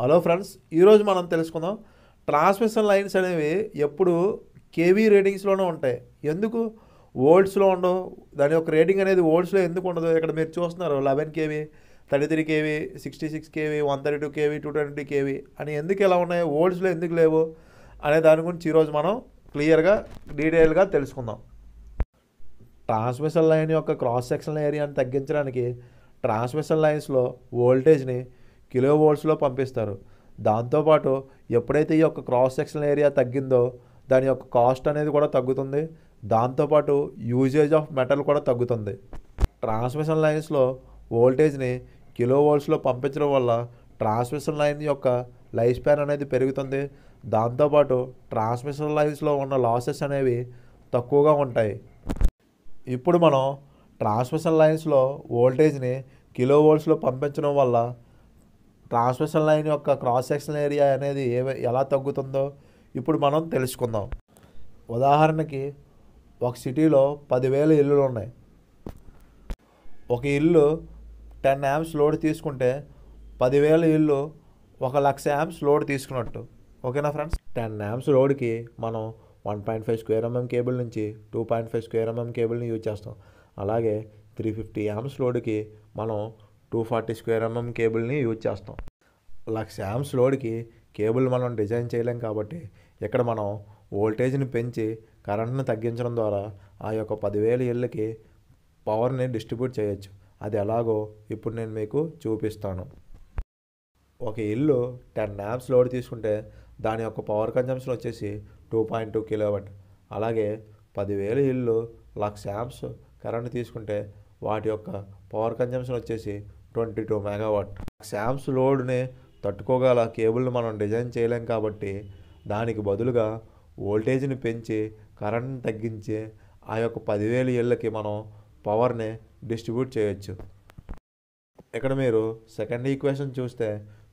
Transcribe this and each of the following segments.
Hello friends ఈరోజు మనం తెలుసుకుందాం ట్రాన్స్మిషన్ లైన్స్ అనేవి ఎప్పుడు కేవీ రేటింగ్స్లోనే ఉంటాయి. ఎందుకు? ఓల్డ్స్లో ఉండవు. దాని యొక్క రేటింగ్ అనేది ఓల్డ్స్లో ఎందుకు ఉండదు? ఇక్కడ మీరు చూస్తున్నారు eleven KV thirty three KV sixty six KV one thirty two KV two twenty KV అని ఎందుకు ఎలా ఉన్నాయి? ఓల్డ్స్లో ఎందుకు లేవు? అనే దాని గురించి ఈరోజు మనం క్లియర్గా డీటెయిల్గా తెలుసుకుందాం. ట్రాన్స్మిషన్ లైన్ యొక్క క్రాస్ సెక్షన్ ఏరియాని తగ్గించడానికి ట్రాన్స్మిషన్ లైన్స్లో వోల్టేజ్ని కిలో వోల్ట్స్లో పంపిస్తారు దాంతోపాటు ఎప్పుడైతే ఈ యొక్క క్రాస్ సెక్షన్ ఏరియా తగ్గిందో దాని యొక్క కాస్ట్ అనేది కూడా తగ్గుతుంది. దాంతోపాటు యూజేజ్ ఆఫ్ మెటల్ కూడా తగ్గుతుంది. ట్రాన్స్మిషన్ లైన్స్లో వోల్టేజ్ని కిలో వోల్ట్స్లో పంపించడం వల్ల ట్రాన్స్మిషన్ లైన్ యొక్క లైఫ్ స్పాన్ అనేది పెరుగుతుంది. దాంతోపాటు ట్రాన్స్మిషన్ లైన్స్లో ఉన్న లాసెస్ అనేవి తక్కువగా ఉంటాయి. ఇప్పుడు మనం ట్రాన్స్మిషన్ లైన్స్లో వోల్టేజ్ని కిలో వోల్ట్స్లో పంపించడం వల్ల ట్రాన్స్మిషన్ లైన్ యొక్క క్రాస్ సెక్షన్ ఏరియా అనేది ఏ ఎలా తగ్గుతుందో ఇప్పుడు మనం తెలుసుకుందాం. ఉదాహరణకి ఒక సిటీలో పదివేల ఇల్లులు ఉన్నాయి. ఒక ఇల్లు టెన్ యామ్స్ లోడ్ తీసుకుంటే పదివేల ఇల్లు ఒక లక్ష యామ్స్ లోడ్ తీసుకున్నట్టు. ఓకేనా ఫ్రెండ్స్? టెన్ యామ్స్ లోడ్కి మనం one point five square mm cable నుంచి two point five square MM కేబుల్ని యూజ్ చేస్తాం. అలాగే త్రీ ఫిఫ్టీ యామ్స్ లోడ్కి మనం టూ ఫార్టీ స్క్వేర్ ఎంఎం కేబుల్ని యూజ్ చేస్తాం. లక్ష యామ్స్ లోడ్కి కేబుల్ మనం డిజైన్ చేయలేం కాబట్టి ఇక్కడ మనం వోల్టేజ్ని పెంచి కరెంట్ని తగ్గించడం ద్వారా ఆ యొక్క పదివేల ఇళ్ళకి పవర్ని డిస్ట్రిబ్యూట్ చేయొచ్చు. అది ఎలాగో ఇప్పుడు నేను మీకు చూపిస్తాను. ఒక ఇల్లు టెన్ యాప్స్ లోడ్ తీసుకుంటే దాని యొక్క పవర్ కన్జంప్షన్ వచ్చేసి టూ పాయింట్ టూ కిలోవాట్. అలాగే పదివేల ఇల్లు లక్ష యాప్స్ కరెంట్ తీసుకుంటే వాటి యొక్క పవర్ కన్జంప్షన్ వచ్చేసి ట్వంటీ టూ మెగావాట్. శామ్స్ లోడ్ని తట్టుకోగల కేబుల్ని మనం డిజైన్ చేయలేం కాబట్టి దానికి బదులుగా వోల్టేజ్ని పెంచి కరెంట్ని తగ్గించి ఆ యొక్క పదివేల ఇళ్ళకి మనం పవర్ని డిస్ట్రిబ్యూట్ చేయొచ్చు. ఇక్కడ మీరు సెకండ్ ఈక్వేషన్ చూస్తే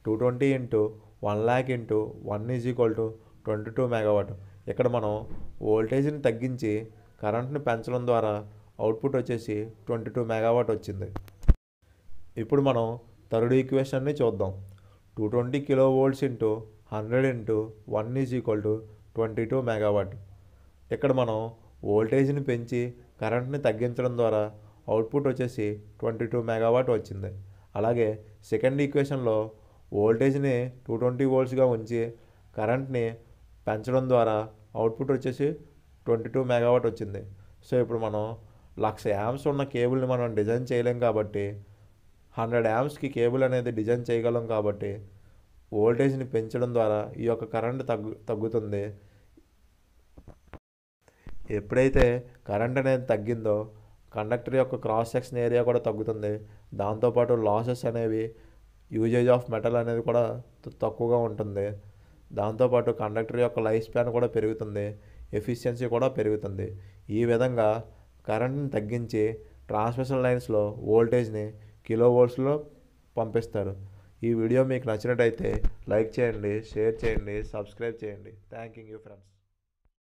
two twenty into one lakh into one is equal to twenty two megawatt. ఇక్కడ మనం వోల్టేజ్ని తగ్గించి కరెంట్ని పెంచడం ద్వారా అవుట్పుట్ వచ్చేసి ట్వంటీ టూ మెగావాట్ వచ్చింది. ఇప్పుడు మనం థర్డ్ ఈక్వేషన్ని చూద్దాం. Two twenty kilo volts into hundred into one is equal to twenty two megawatt. ఇక్కడ మనం వోల్టేజ్ని పెంచి కరెంట్ని తగ్గించడం ద్వారా అవుట్పుట్ వచ్చేసి ట్వంటీ టూ మెగావాట్ వచ్చింది. అలాగే సెకండ్ ఈక్వేషన్లో వోల్టేజ్ని టూ ట్వంటీ వోల్ట్స్గా ఉంచి కరెంట్ని పెంచడం ద్వారా అవుట్పుట్ వచ్చేసి ట్వంటీ టూ మెగావాట్ వచ్చింది. సో ఇప్పుడు మనం లక్ష యామ్స్ ఉన్న కేబుల్ని మనం డిజైన్ చేయలేం కాబట్టి హండ్రెడ్ యామ్స్కి కేబుల్ అనేది డిజైన్ చేయగలం కాబట్టి వోల్టేజ్ని పెంచడం ద్వారా ఈ యొక్క కరెంట్ తగ్గు తగ్గుతుంది. ఎప్పుడైతే కరెంట్ అనేది తగ్గిందో కండక్టర్ యొక్క క్రాస్ సెక్షన్ ఏరియా కూడా తగ్గుతుంది. దాంతోపాటు లాసెస్ అనేవి యూజేజ్ ఆఫ్ మెటల్ అనేది కూడా తక్కువగా ఉంటుంది. దాంతోపాటు కండక్టర్ యొక్క లైఫ్ స్పాన్ కూడా పెరుగుతుంది. ఎఫిషియన్సీ కూడా పెరుగుతుంది. ఈ విధంగా కరెంట్ని తగ్గించి ట్రాన్స్మిషన్ లైన్స్లో వోల్టేజ్ని కిలో వోల్ట్స్లో పంపిస్తారు. ఈ వీడియో మీకు నచ్చినట్టయితే లైక్ చేయండి షేర్ చేయండి సబ్స్క్రైబ్ చేయండి. Thank you friends.